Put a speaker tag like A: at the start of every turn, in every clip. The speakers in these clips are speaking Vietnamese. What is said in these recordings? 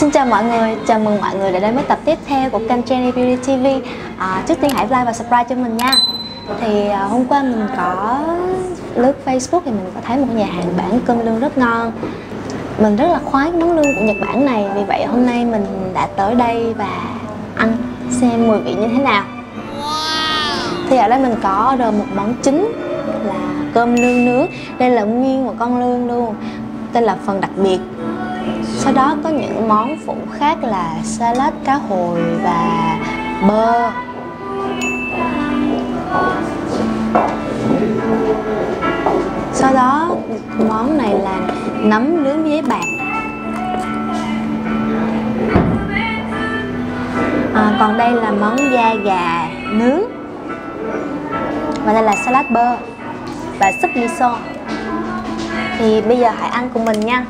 A: Xin chào mọi người, chào mừng mọi người đã đến với tập tiếp theo của kênh Jenny Beauty TV à, Trước tiên hãy like và subscribe cho mình nha. Thì à, hôm qua mình có lướt Facebook thì mình có thấy một nhà hàng bản cơm lương rất ngon. Mình rất là khoái món lương của Nhật Bản này Vì vậy hôm nay mình đã tới đây và ăn xem mùi vị như thế nào. Thì ở đây mình có order một món chính là cơm lương nướng. Đây là nguyên một con lương luôn Tên là phần đặc biệt sau đó có những món phụ khác là salad cá hồi và bơ. Sau đó món này là nấm nướng giấy bạc. À, còn đây là món da gà nướng. Và đây là salad bơ và súp miso. Thì bây giờ hãy ăn cùng mình nha.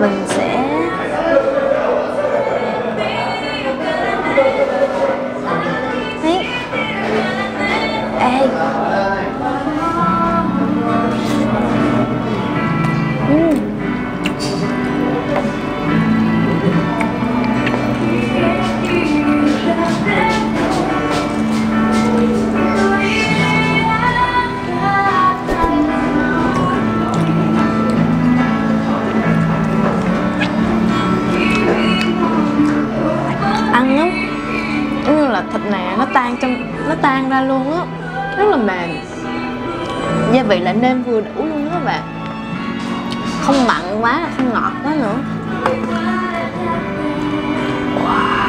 A: Mình sẽ ăn á giống như là thịt nè, nó tan trong, nó tan ra luôn á. Rất là mềm. Gia vị lại nêm vừa đủ luôn đó các bạn. Không mặn quá, không ngọt quá nữa. Wow.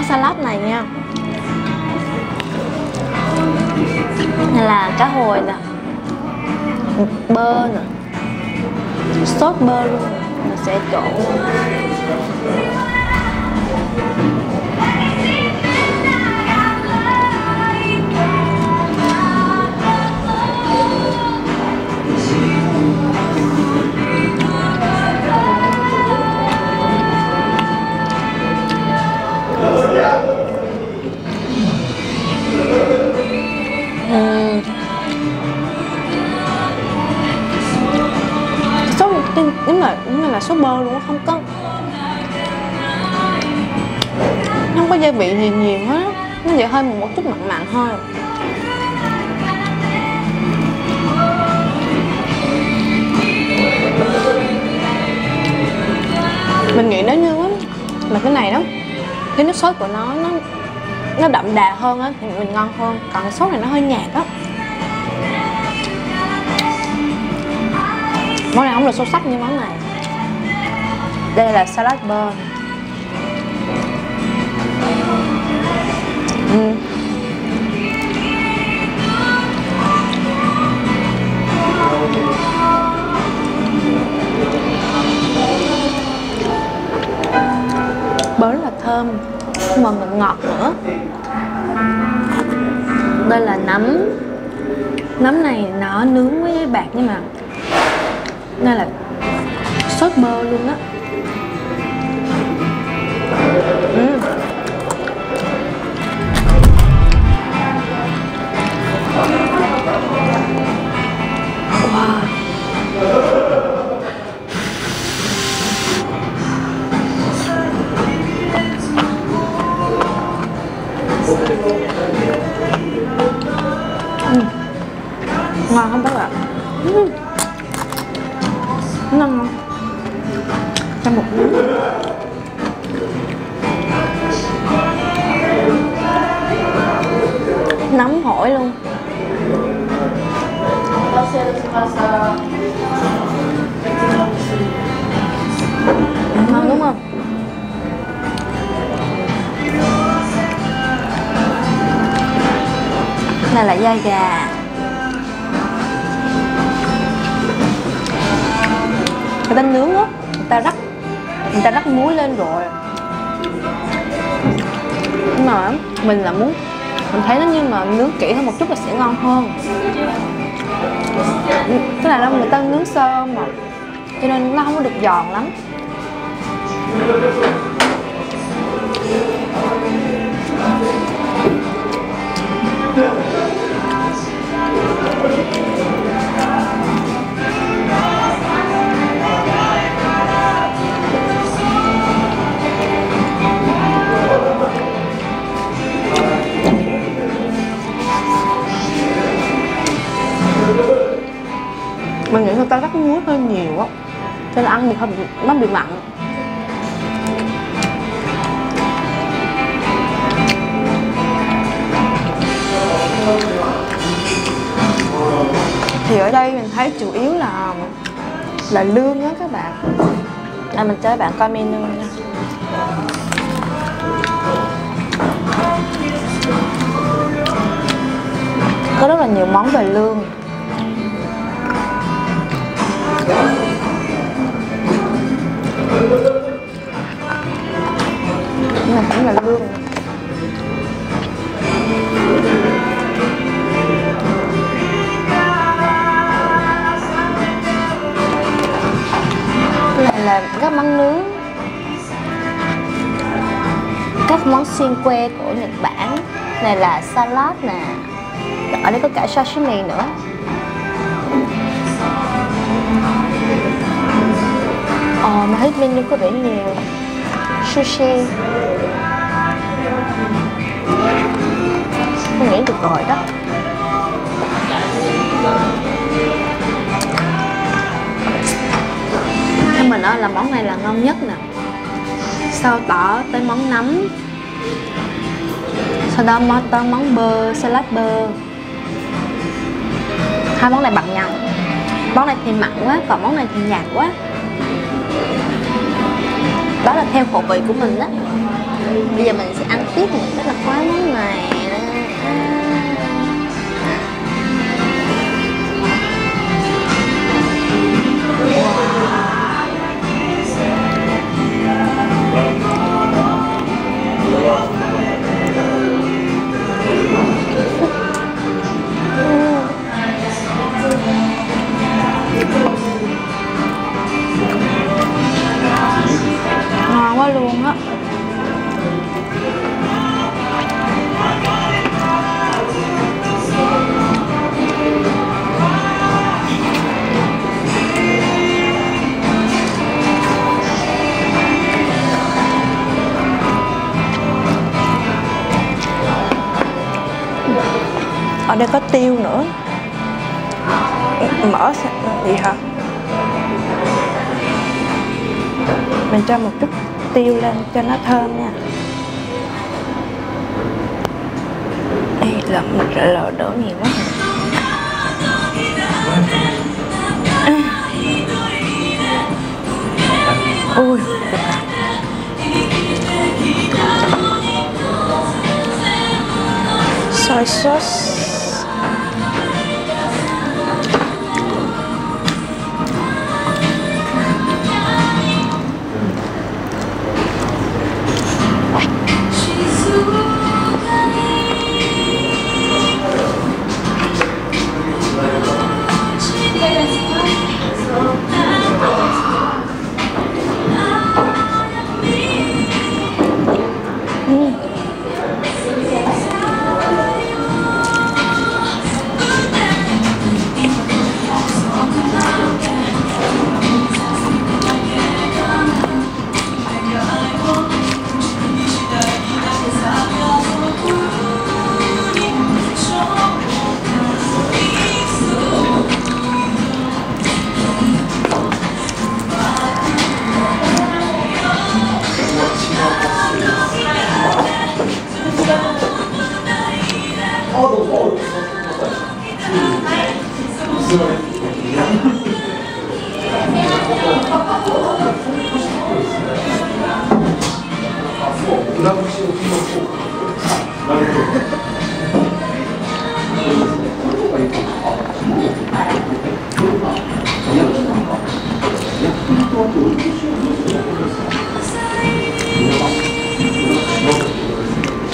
A: Món salad này nha. Này là cá hồi nè. Bơ nè. Sốt bơ luôn. Mình sẽ trộn. Mặn mặn thôi. Mình nghĩ nếu như á, mà cái này đó cái nước sốt của nó nó nó đậm đà hơn á thì mình ngon hơn. Còn cái sốt này nó hơi nhạt á. Món này không được sâu sắc như món này. Đây là salad bơ. Ừ. bớ là thơm, mà mình ngọt nữa. Đây là nấm. Nấm này nó nướng với bạc nhưng mà đây là sốt bơ luôn á. Ừ. Ừm. ngon không bác ạ ừ. ngon không trong một miếng da gà. Người ta nướng á, người ta rắc, người ta rắc muối lên rồi. Nhưng mà mình là muốn, mình thấy nó như mà nướng kỹ hơn một chút là sẽ ngon hơn. Cái này là người ta nướng sơ mà, cho nên nó không có được giòn lắm. Mình nghĩ người ta rắc muối hơi nhiều á cho nên ăn thì hơi bị, nó bị mặn. Thì ở đây mình thấy chủ yếu là là lương á các bạn. Đây mình cho các bạn coi menu nha. Có rất là nhiều món về lương cái này cũng là lương cái này là các món nướng. Các món xiên que của Nhật Bản. Này là salad nè. Ở đây có cả sashimi nữa. Ờ, mà hết menu có vẻ nhiều. Sushi không nghĩ được rồi đó. Theo mình đó là món này là ngon nhất nè. Sau tỏ tới món nấm? Sau đó món tới món bơ, salad bơ. Hai món này bằng nhau. Món này thì mặn quá, còn món này thì nhạt quá đó là theo khẩu vị của mình đó. bây giờ mình sẽ ăn tiếp một cái là quá món này Wow. Mở gì hả mình cho một chút tiêu lên cho nó thơm nha. Đây là mình lỡ đổ nhiều quá. Ui. Soy sauce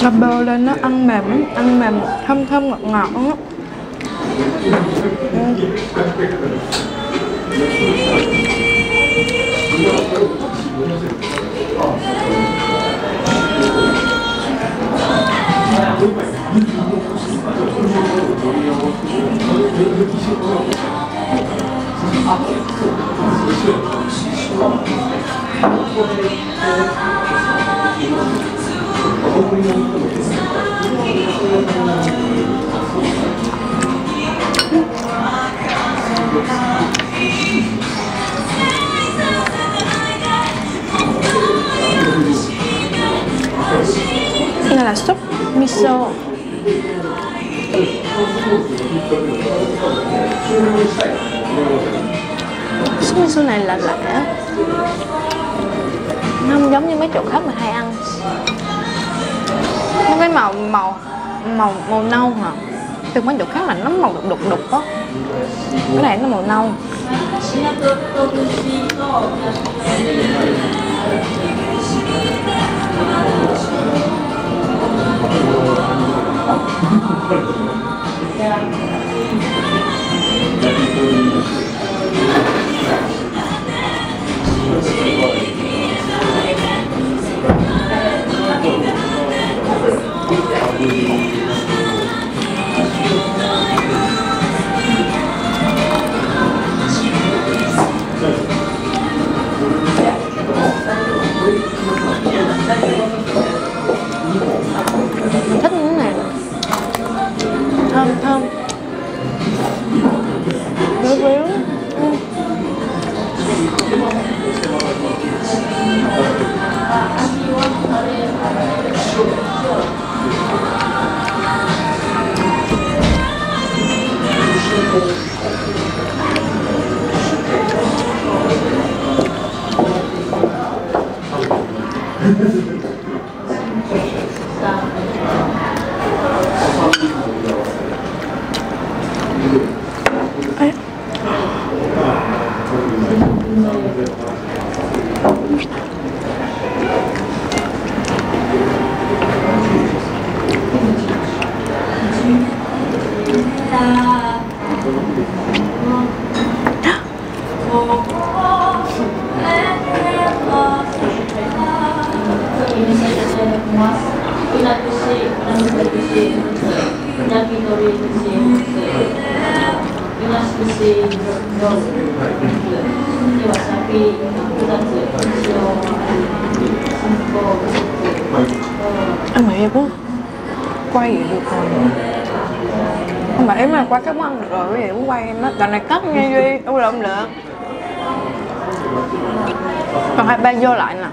B: Cho bơ lên nó ăn mềm lắm, ăn mềm thơm thơm ngọt ngọt lắm Thank you. Đây là súp miso. Súp miso này là lạ ờ, Nó không giống như mấy chỗ khác mà hay ăn. Nó cái màu màu màu màu nâu hả? Từ mấy đục khác là nó màu đục đục đục á Cái này nó màu nâu. Thơm thơm quay vậy được rồi. Không mà em là qua các món ăn được rồi cái gì cũng quay em á đoạn này cắt nha duy đâu lộn được. Còn hai ba vô lại nè.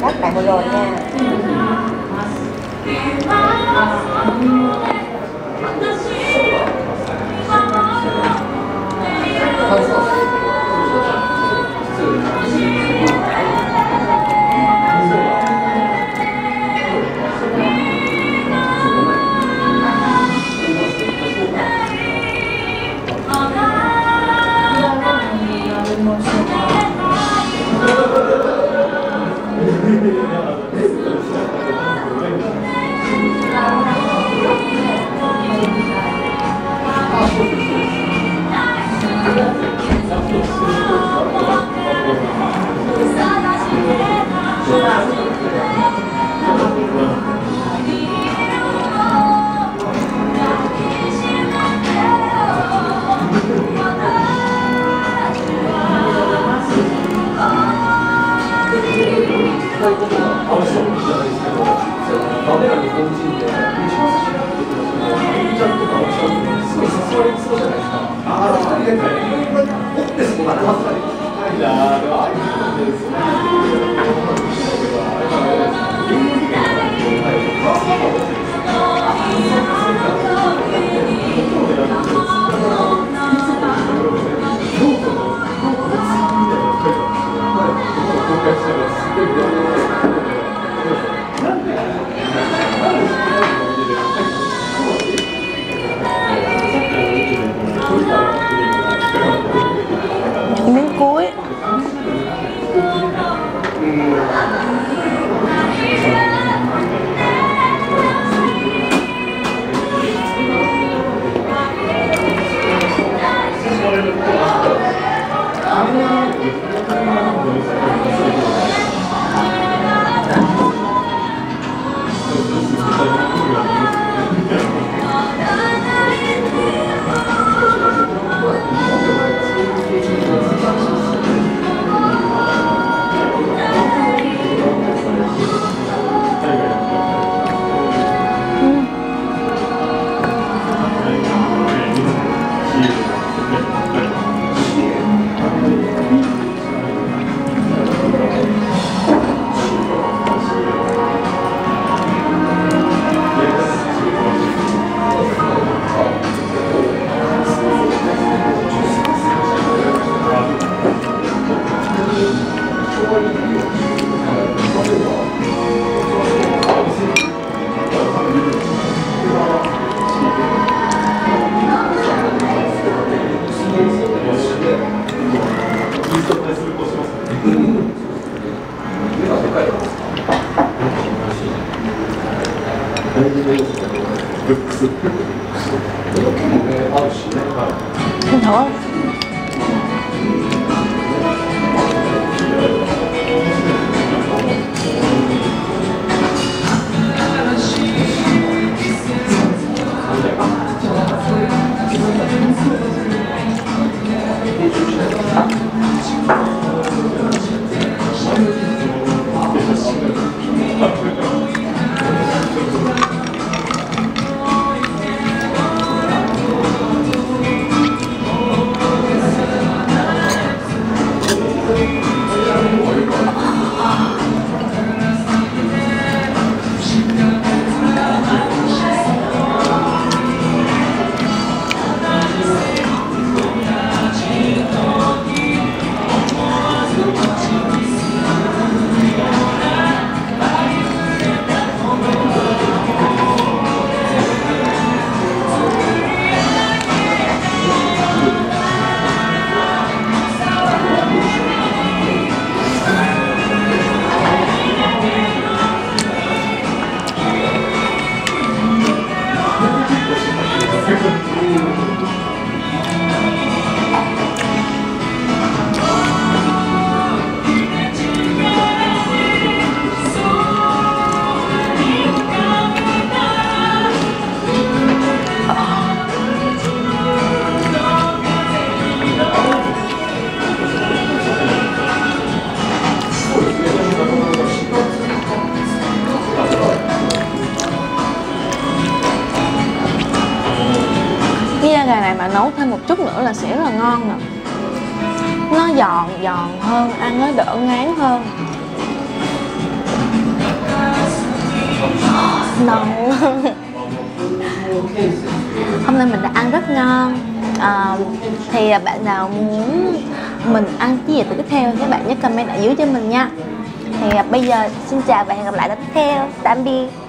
C: Cắt lại một rồi nha.
B: Chút nữa là sẽ rất là ngon nè Nó giòn giòn hơn, ăn nó đỡ ngán hơn.
A: Ngon hôm nay mình đã ăn rất ngon. À, thì bạn nào muốn mình ăn cái gì từ tiếp theo các bạn nhớ comment ở dưới cho mình nha. Thì bây giờ xin chào và hẹn gặp lại tiếp theo. Tạm biệt.